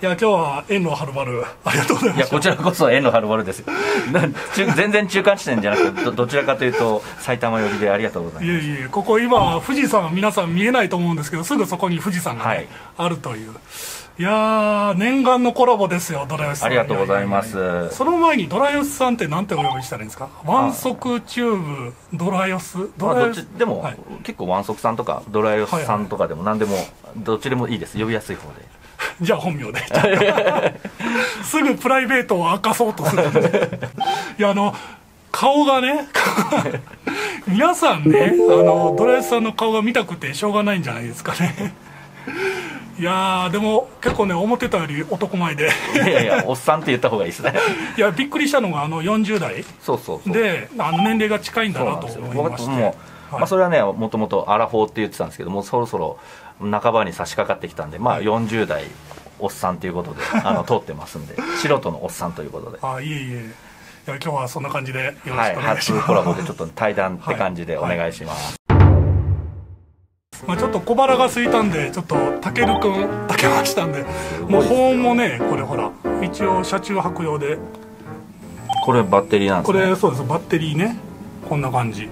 いや今日は遠路はるばるありがとうございいやました。こちらこそ遠路はるばるです 全然中間地点じゃなくてどどちらかというと埼玉寄りでありがとうございます。いえいえここ今富士山皆さん見えないと思うんですけどすぐそこに富士山がね、はい。あるという。いやー念願のコラボですよドラヨシさん。ありがとうございます。やややその前にドラヨスさんってなんてお呼びしたらいいんですか？ワンソクチューブドラヨス？ドラヨス？でも、はい。結構ワンソクさんとかドライオスさんとかでも何でもどっちでもいいです。呼びやすい方で じゃあ本名で。すぐプライベートを明かそうとするんで。いやあの顔がね 皆さんねあのドライスさんの顔が見たくてしょうがないんじゃないですかね。いやーでも結構ね思ってたより男前で。いやいやおっさんって言った方がいいですね。いやびっくりしたのがあの40代。そうそうであの年齢が近いんだなと思いまして。はい。まあ、それはねもともとアラフォーって言ってたんですけどもうそろそろ半ばに差し掛かってきたんでまあはい。40代おっさんということで あの通ってますんで素人のおっさんということで。あいえいえ。いや今日はそんな感じでよろしくおはい願いします、初コラボでちょっと対談って感じでお願いします、まあ、ちょっと小腹が空いたんでちょっとたけるくん炊けましたんでもう保温もねこれほら一応車中泊用で。これバッテリーなんですね。これそうです。バッテリーね。こんな感じ。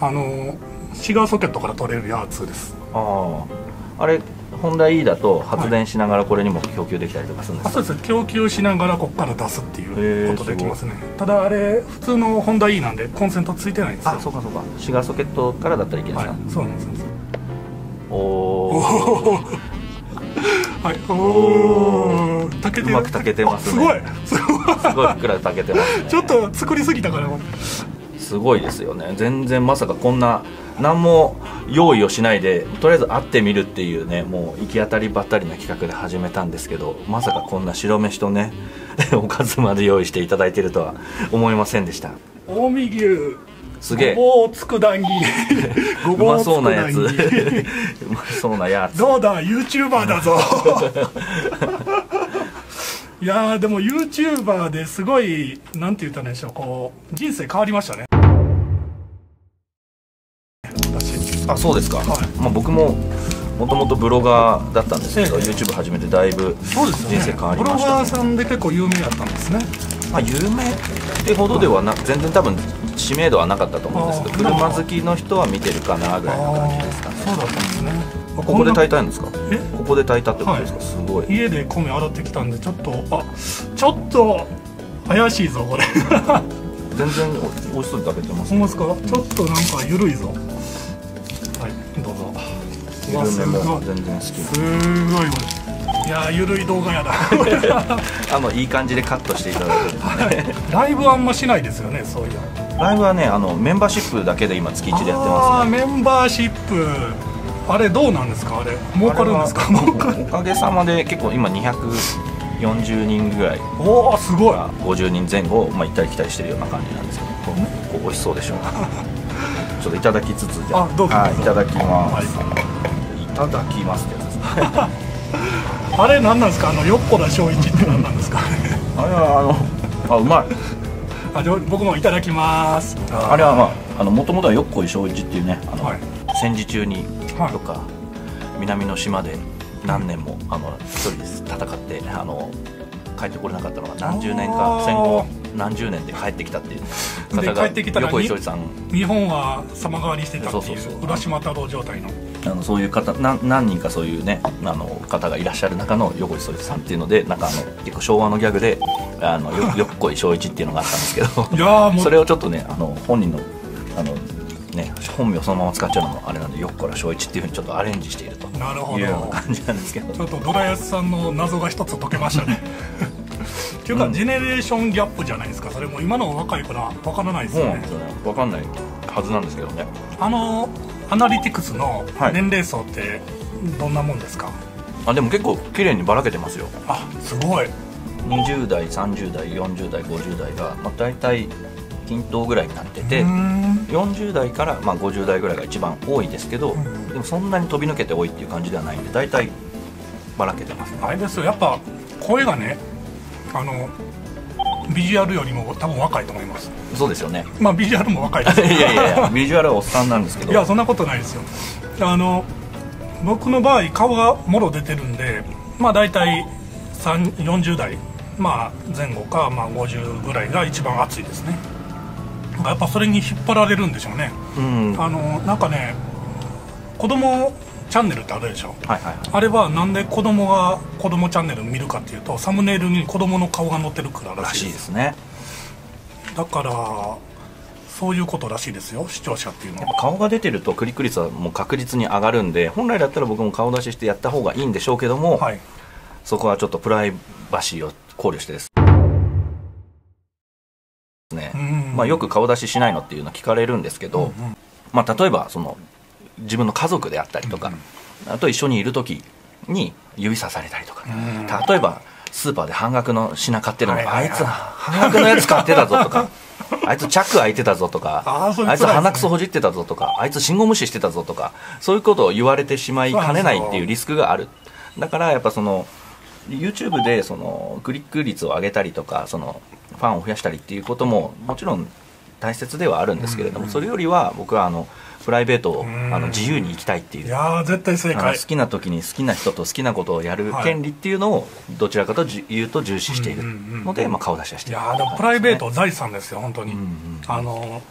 あのシガーソケットから取れるやつですあああれホンダ E だと発電しながらこれにも供給できたりとかするんですか、あそうです。供給しながらここから出すっていへうーことできますね。ただあれ普通のホンダ E なんでコンセントついてないんですよ。あそうかそうか。シガーソケットからだったらいけるんですか、はい。そうなんですおお はい。おお炊けてうまく炊けてますね。すごい。すごい。すごいふっくら炊けてますね。ちょっと作りすぎたからすごいですよね。全然まさかこんな何も用意をしないでとりあえず会ってみるっていうねもう行き当たりばったりな企画で始めたんですけどまさかこんな白飯とね おかずまで用意していただいてるとは思いませんでした。近江牛。すげえ。ごぼう佃煮 ごうぼうまそうなやつ。うまそうなやつ。どうだ？YouTuber だぞ。いやーでも YouTuber ですごいなんて言ったんでしょう。こう人生変わりましたねあそうですか、はい。まあ、僕ももともとブロガーだったんですけど、ええ。YouTube 始めてだいぶそうですよね。人生変わりブロましたね。ガーさんで結構有名やったんですね。まあ、有名ってほどではな全然多分知名度はなかったと思うんですけど車好きの人は見てるかなぐらいな感じですかね。そうだったんですね。ここで炊いたたんですか？え？ここで炊いたってことですか、はい。すごい。家で米洗ってきたんでちょっとあちょっと怪しいぞこれ。全然お美味しそうに食べてますほんまですか？ちょっとなんか緩いぞ。はいどうぞ。うわすごい。全然好きすごい。いやーゆるい動画やな。な あのいい感じでカットしていただけるとね。ライブあんましないですよねそういう。ライブはねあのメンバーシップだけで今月1でやってあますね。ーメンバーシップ。あれどうなんですか？あれ儲かるんですか？おかげさまで結構今240人ぐらい。おおすごい。が50人前後、まあ、行ったり来たりしてるような感じなんですけどこう美味しそうでしょうちょっといただきつつじゃあ。どうぞ。はい、いただきます、はい。い、ただきますってやつですねあれ何なんですか？あのよっこら正一って何なんですか？あれはあのあうまい。あじゃあ僕もいただきます。あれはまああの元々はよっこい正一っていうねあの、はい。戦時中にはい。とか、南の島で何年もあの一人で戦ってあの帰ってこれなかったのが何十年あかー。戦後何十年で帰ってきたっていう。方でが帰ってきたら横井さん。日本は様変わりしてたっていそうそうそう。う浦島太郎状態の。あのそういう方な何人かそういうねあの方がいらっしゃる中の横井宗一さんっていうのでなんかあの結構昭和のギャグであのよよっこい正一っていうのがあったんですけど。いやーもう。それをちょっとねあの本人のあのね本名そのまま使っちゃうのもあれなんでよっこら正一っていうふうにちょっとアレンジしているとなるほど。いうような感じなんですけど。ちょっとドラヤスさんの謎が一つ解けましたね っていうか、うん。ジェネレーションギャップじゃないですか。それも今の若い子ら分からないですよね、そうなん分かんないはずなんですけどね。あのアナリティクスのはい。年齢層ってどんなもんですか、あでも結構綺麗にばらけてますよ。あすごい。20代30代40代50代が、まあ、大体均等ぐらいになってて、うーん。40代からまあ50代ぐらいが一番多いですけど、ん。でもそんなに飛び抜けて多いっていう感じではないんで大体ばらけてますあれですよ。やっぱ声がねあのビジュアルよりも多分若いと思います。そうですよね。まあビジュアルも若いです。いやいやいやビジュアルはおっさんなんですけど。いやそんなことないですよ。あの僕の場合顔がもろ出てるんでまあ大体3 40代、まあ、前後か、まあ、50ぐらいが一番熱いですね。やっぱそれに引っ張られるんでしょうね、うん。はいあのなんかね子供チャンネルってあるでしょ？はいはいあれはなんで子供が子供チャンネル見るかっていうとサムネイルに子供の顔が載ってるからららししいですすね。だからそういうことらしいですよ視聴者っていうのは。顔が出てるとクリック率はもう確実に上がるんで本来だったら僕も顔出ししてやった方がいいんでしょうけども、はい。そこはちょっとプライバシーを考慮してです。ね、うんまあ、よく顔出ししないのっていうの聞かれるんですけど、まあ、例えばその自分の家族であったりとか、あと一緒にいる時に指さされたりとか、うん。例えばスーパーで半額の品買ってるの、はいはいはい。あいつ半額のやつ買ってたぞとか あいつチャック開いてたぞとかあいつ鼻くそほじってたぞとかあいつ信号無視してたぞとかそういうことを言われてしまいかねないっていうリスクがある。だからやっぱその YouTube でそのクリック率を上げたりとかそのファンを増やしたりっていうことももちろん大切ではあるんですけれども、それよりは僕はあのプライベートをん。あの自由に生きたいっていいうやー絶対正解。好きな時に好きな人と好きなことをやるはい。権利っていうのをどちらかとじ言うと重視している。ので、まあ、顔出しはしている。いやーでもプライベート財産ですよ本当に、あの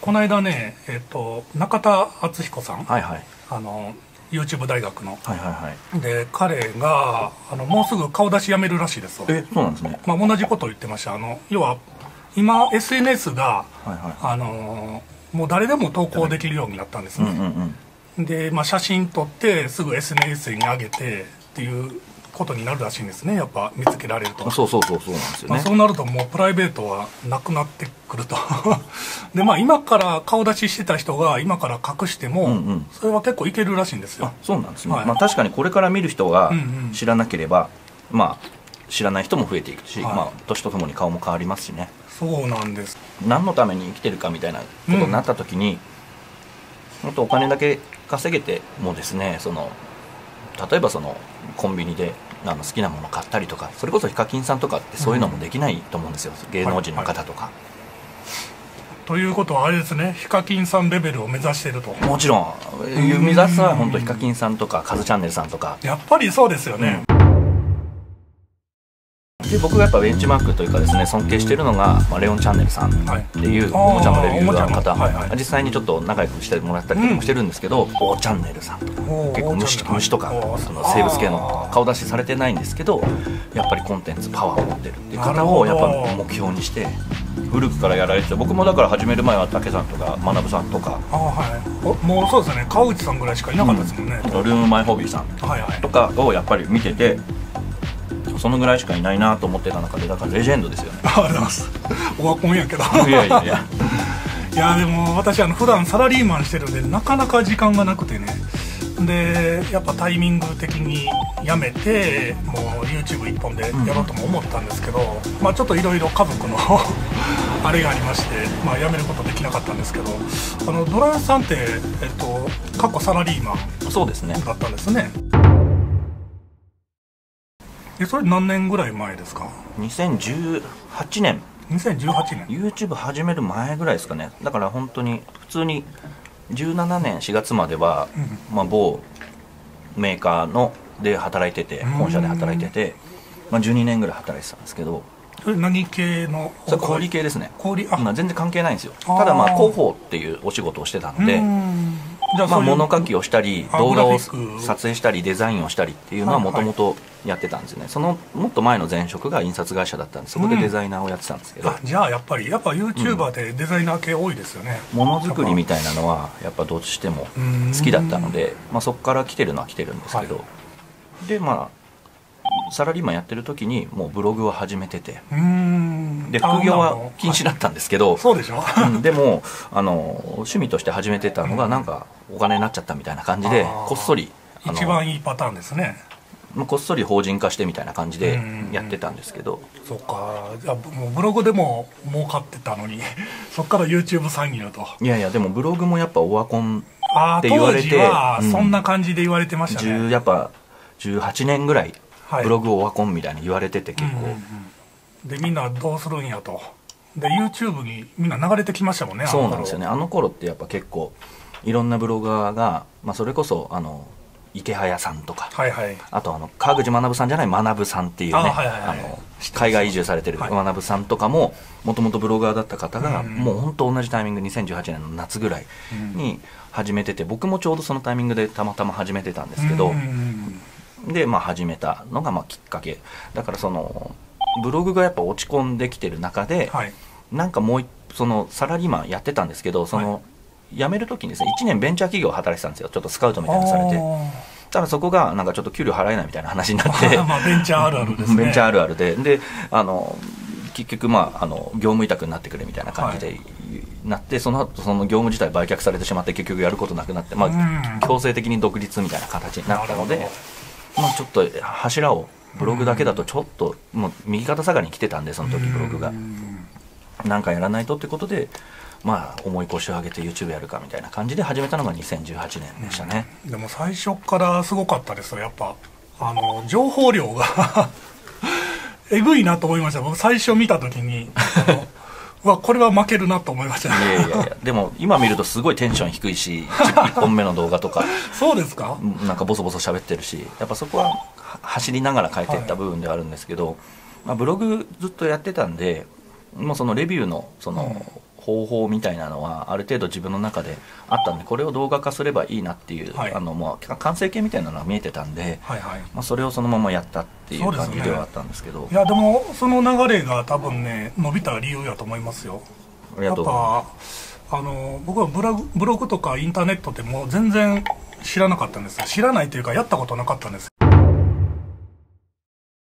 この間ねえっ、と中田敦彦さん、はいはい。あの YouTube 大学の。はいはいはい。で彼があのもうすぐ顔出しやめるらしいです。よえそうなんですね。まあ、同じことを言ってました。あの要は今 SNS が、はいはあのもう誰でも投稿できるようになったんですいうんうね、んうん。で、まあ、写真撮ってすぐ SNS に上げてっていうことになるらしいんですね。やっぱ見つけられると、そうそうそうそうなんですよまあ、ねそうなるともうプライベートはなくなってくると。でまあ今から顔出ししてた人が今から隠しても、うんうん。それは結構いけるらしいんですよ。あそうなんですね、はい。まあ、確かにこれから見る人がうんうん。知らなければ、まあ知らない人も増えていくし、はい。まあ、年とともに顔も変わりますしね。そうなんです。何のために生きてるかみたいなことになった時に、もっとお金だけ稼げてもですねその例えばそのコンビニであの好きなもの買ったりとかそれこそヒカキンさんとかってそういうのもできないと思うんですよ、芸能人の方とか、ということはあれですね。ヒカキンさんレベルを目指していると。もちろん。目指すは本当ヒカキンさんとかカズチャンネルさんとか。やっぱりそうですよね、で僕がやっぱベンチマークというかですね尊敬してるのが、まあ、レオンチャンネルさんはい。っていうおもちゃのレビューの。方、のはいはい。実際にちょっと仲良くしてもらったりもしてるんですけど、おチャンネルさんとか。結構虫虫とかその生物系の顔出しされてないんですけどやっぱりコンテンツパワーを持ってるっていう方をやっぱ目標にして古くからやられてて僕もだから始める前は武さんとか学さんとか、ああはい。おもうそうですね。川内さんぐらいしかいなかったですもんね、あとルームマイホビーさんはいはい。とかをやっぱり見ててそのぐらいしかいないなと思ってた中でだからレジェンドですよね。ありがとうございます。オワコンやけどいやいやいや。いやでも私あの普段サラリーマンしてるんでなかなか時間がなくてね。でやっぱタイミング的にやめてもう YouTube 一本でやろうとも思ったんですけど、まあちょっといろいろ家族の あれがありまして、まあ、辞めることできなかったんですけどあのドラヤさんって、えっと、過去サラリーマンそうですね。だったんですねえそれ何年ぐらい前ですか？2018年。2018年。YouTube 始める前ぐらいですかね。だから本当に普通に17年4月までは、まあ、某メーカーので働いててん。本社で働いてて、まあ、12年ぐらい働いてたんですけど。それ何系の？それ小売系ですね。小売あ。まあ、全然関係ないんですよ。ただまあ広報っていうお仕事をしてたので、うんまあ、物書きをしたりあ動画を撮影したりデザインをしたりっていうのはもともとやってたんですよね。そのもっと前の前職が印刷会社だったんでそこでデザイナーをやってたんですけど、あじゃあやっぱりやっぱ YouTuber でデザイナー系多いですよね、ものづくりみたいなのはやっぱどうしてもうん。好きだったので、まあ、そこから来てるのは来てるんですけど、はでまあサラリーマンやってる時にもうブログを始めてて。で副業は禁止だったんですけど、そうでしょ。うん。でもあの趣味として始めてたのがなんかお金になっちゃったみたいな感じでこっそり一番いいパターンですね。まあこっそり法人化してみたいな感じでうんやってたんですけど、そっか。じゃあもうブログでも儲かってたのに そっから YouTube 参入と。いやいやでもブログもやっぱオワコンああ当って言われてそんな感じで言われてましたね、10やっぱ18年ぐらいはい。ブログオワコンみたいに言われてて結構、うんうんうん。でみんなどうするんやと。で YouTube にみんな流れてきましたもんねそうなんですよね。あの頃ってやっぱ結構いろんなブロガーが、まあ、それこそあの池早さんとか、はいはい。あとあの川口学さんじゃない学さんっていうねあはいはいはい。あの海外移住されてるはい。学さんとかももともとブロガーだった方が、うん。もう本当同じタイミング2018年の夏ぐらいに始めてて僕もちょうどそのタイミングでたまたま始めてたんですけど、うん。で、まあ、始めたのがまあきっかけ。だからそのブログがやっぱ落ち込んできてる中で、はい。なんかもう一そのサラリーマンやってたんですけどその、は辞める時にですね1年ベンチャー企業を働いてたんですよ。ちょっとスカウトみたいなのされて。ただそこがなんかちょっと給料払えないみたいな話になって。まあベンチャーあるあるですね。ベンチャーあるあるで。であの結局まああの業務委託になってくれみたいな感じで、なってその後その業務自体売却されてしまって結局やることなくなって、まあうん。強制的に独立みたいな形になったのでまあ、ちょっと柱をブログだけだとちょっともう右肩下がりに来てたんでその時ブログが。うん。なんかやらないとってことでまあ重い腰を上げて YouTube やるかみたいな感じで始めたのが2018年でしたね、でも最初からすごかったですよ。やっぱあの情報量が えぐいなと思いました。僕最初見た時に わこれは負けるなと思いました。いやいやいや。でも今見るとすごいテンション低いし1本目の動画とか。そうですか？なんかボソボソ喋ってるしやっぱそこはは走りながら変えていった部分ではあるんですけど、まあ、ブログずっとやってたんでもうそのレビューのその方法みたいなのはある程度自分の中であったんでこれを動画化すればいいなっていう、はい。あのもう完成形みたいなのは見えてたんで、はいはい。まあ、それをそのままやったっていう感じではあったんですけど。いやでもその流れが多分ね伸びた理由やと思いますよ。ありがとうあの僕はブログブログとかインターネットでもう全然知らなかったんですよ。知らないというかやったことなかったんです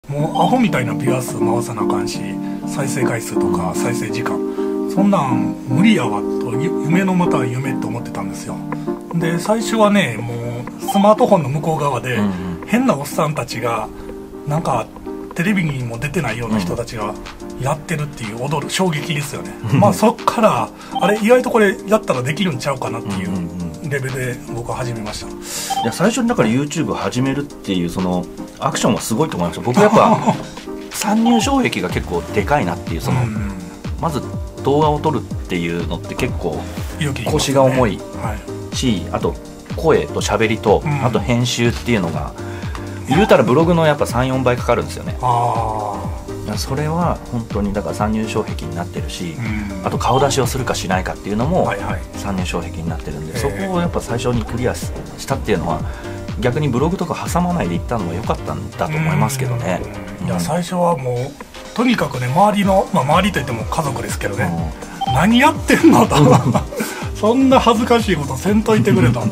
もうアホみたいなピアス回さなあかんし再生回数とか再生時間そんなん無理やわとゆ夢のまた夢と思ってたんですよ。で最初はねもうスマートフォンの向こう側で、変なおっさんたちがなんかテレビにも出てないような人たちがやってるっていう踊る衝撃ですよね。まあそっからあれ意外とこれやったらできるんちゃうかなっていうレベルで僕は始めました。いや最初にだから YouTube 始めるっていうそのアクションはすごいと思いました僕やっぱ 参入障壁が結構でかいなっていうその、うん。まず動画を撮るっていうのって結構腰が重いはい。しあと声と喋りと、うん。あと編集っていうのが言うたらブログのやっぱ34倍かかるんですよね。それは本当にだから参入障壁になってるしあ、と顔出しをするかしないかっていうのも参入障壁になってるんで、そこをやっぱ最初にクリアししたっていうのは逆にブログとか挟まないでいったのは良かったんだと思いますけどね。うん。いや最初はもうとにかくね周りの、まあ、周りといっても家族ですけどね、何やってんのと。そんな恥ずかしいことせんといてくれと。もう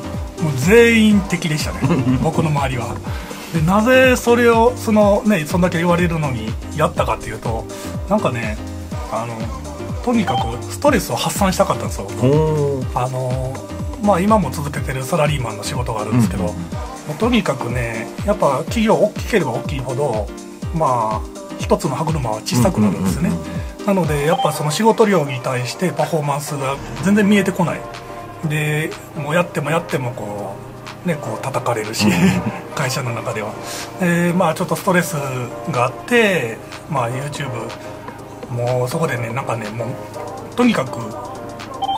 全員敵でしたね僕の周りは。でなぜそれをそのねそんだけ言われるのにやったかっていうとなんかねあのとにかくストレスを発散したかったんですよ。あのまあ今も続けてるサラリーマンの仕事があるんですけど、うんとにかくねやっぱ企業大きければ大きいほどまあ一つの歯車は小さくなるんですよね、なのでやっぱその仕事量に対してパフォーマンスが全然見えてこない。でもうやってもやってもこうねこう叩かれるし、会社の中では。でまあちょっとストレスがあってまあ YouTube もうそこでねなんかねもうとにかく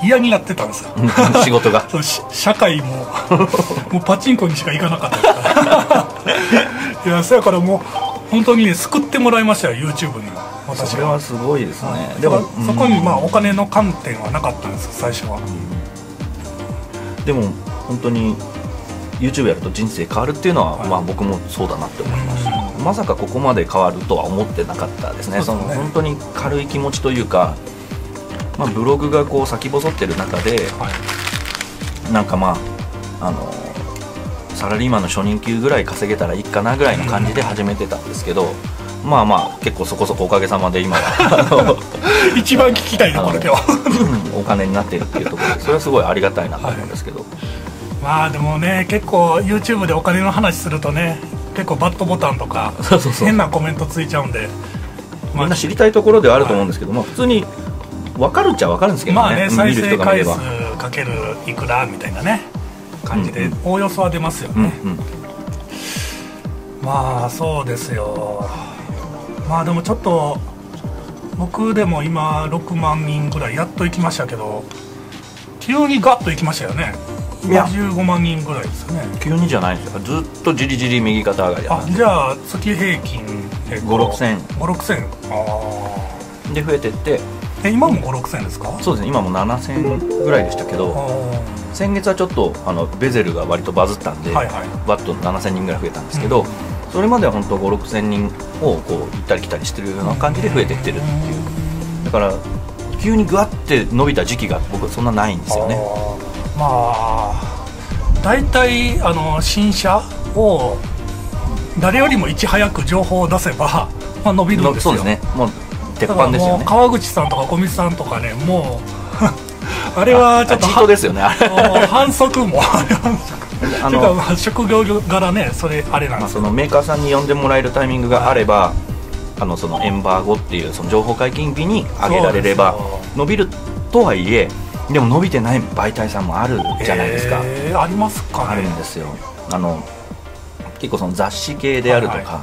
嫌になってたんです。ようん仕事が。そうし社会も もうパチンコにしか行かなかった。ですからいやそやからもう本当にね救ってもらいましたよ YouTube に。は私それはすごいですね、はいでもそこにまあうんお金の観点はなかったんです最初は、でも本当に YouTube やると人生変わるっていうのは、はい。まあ僕もそうだなって思います、うん。まさかここまで変わるとは思ってなかったですね。ね。の本当に軽い気持ちというか、まあ、ブログがこう先細ってる中ではい。なんかまああのサラリーマンの初任給ぐらい稼げたらいいかなぐらいの感じで始めてたんですけど、まあまあ結構そこそこおかげさまで今は 一番聞きたいところでは。お金になってるっていうところでそれはすごいありがたいなと思うんですけど、まあでもね結構 YouTube でお金の話するとね結構バッドボタンとか変なコメントついちゃうんで。みんな知りたいところではあると思うんですけど、まあ普通に分かるっちゃ分かるんですけどね,、まあね再生回数。かけるいくらみたいなね感じで。うんおおよそは出ますようんね、うん。まあそうですよ。まあでもちょっと僕でも今6万人ぐらいやっと行きましたけど急にガッと行きましたよね。いや。15万人ぐらいですよね。急にじゃないんですよ。ずっとじりじり右肩上がりあじゃあ月平均5 6千。5 6千。あで増えてってあえ今も5 6千ですか？そうですね。今も7000ぐらいでしたけどあ先月はちょっとあのベゼルが割とバズったんで、はいはい。バッと7000人ぐらい増えたんですけど、それまでは本当5 6千人をこう行ったり来たりしてるような感じで増えてってるっていう。だから急にぐわって伸びた時期が僕そんなないんですよね。まあ大体あの新車を誰よりもいち早く情報を出せば、まあ、伸びるんですよ。そうですね。もう鉄板ですよね。川口さんとか小水さんとかねもう あれはちょっとあチートですよね反則も。あの、まあ職業柄ねそれあれなんまあ、ですよ、そのメーカーさんに呼んでもらえるタイミングがあれば、あのそのエンバーゴっていうその情報解禁日に上げられれば伸びるとはいえでも伸びてない媒体さんもあるじゃないですか、えーありますかね。あるんですよ。あの結構その雑誌系であるとか、はいは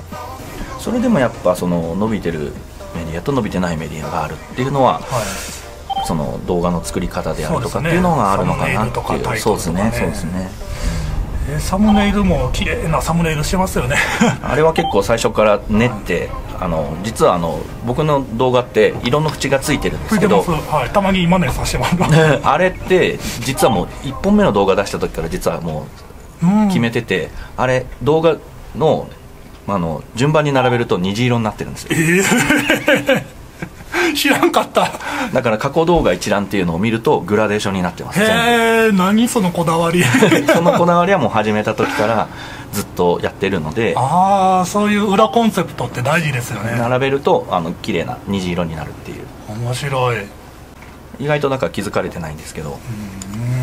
それでもやっぱその伸びてるメディアと伸びてないメディアがあるっていうのははい。その動画の作り方であるとかっていうのがあるのかなっていう。そうですねそうですね。えーサムネイルも綺麗なサムネイルしてますよね。あれは結構最初から練ってあの実はあの僕の動画って色の縁がついてるんですけどはい、たまに今ねさせてもらうあれって実はもう1本目の動画出した時から実はもうん。う決めてて、あれ動画のあの順番に並べると虹色になってるんですよ。えー。知らんかった。だから過去動画一覧っていうのを見るとグラデーションになってます。全へえ何そのこだわり？部 そのこだわりはもう始めた時からずっとやってるのでああそういう裏コンセプトって大事ですよね。並べるとあの綺麗な虹色になるっていう。面白い。う意外となんか気づかれてないんですけど。ーん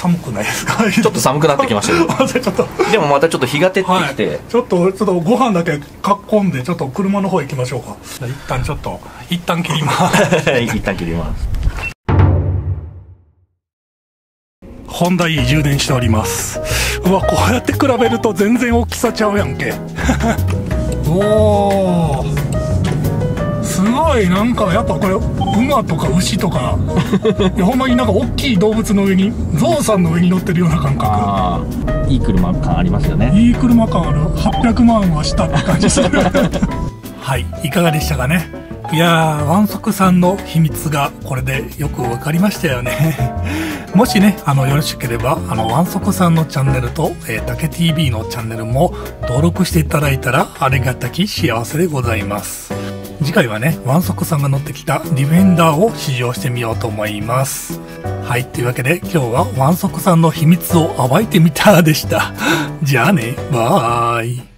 寒くないですか？ちょっと寒くなってきました でもまたちょっと日が照ってはいきて、ちょっとちょっとご飯だけかっこんでちょっと車の方行きましょうか。一旦ちょっと一旦切ります。一旦切ります。本題充電しております。うわこうやって比べると全然大きさちゃうやんけ。おおすごいなんかやっぱこれ馬とか牛とか。いやほんまになんか大きい動物の上にゾウさんの上に乗ってるような感覚。いい車感ありますよね。いい車感ある。800万はしたって感じする。はいいかがでしたかね？いやーワンソクさんの秘密がこれでよく分かりましたよね。もしねあのよろしければあのワンソクさんのチャンネルと、えー、竹 TV のチャンネルも登録していただいたらありがたき幸せでございます次回はねワンソクさんが乗ってきたディフェンダーを試乗してみようと思います。はいというわけで今日はワンソクさんの秘密を暴いてみたでした。じゃあねバイ。